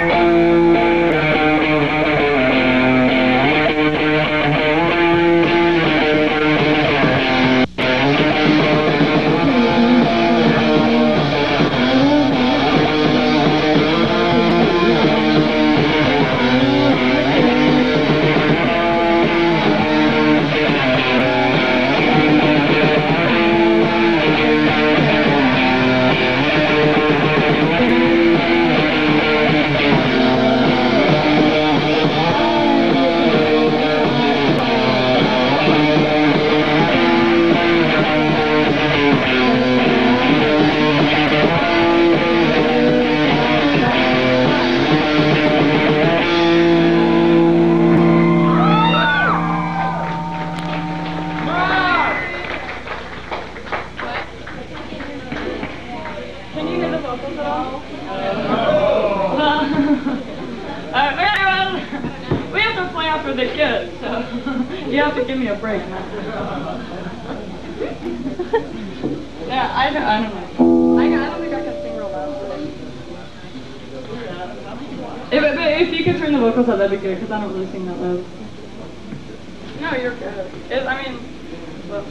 Can you hear the at all? Well, uh, very well. We have to play after the kids, so you have to give me a break. yeah, I don't, I don't know. I, I don't think I can sing real loud. If, if, if you could turn the vocals up, that'd be good, because I don't really sing that loud. No, you're good. It, I mean, well.